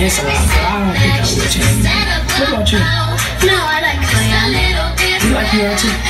a lot, I don't think I would change. What about you? No, I like You like Korean?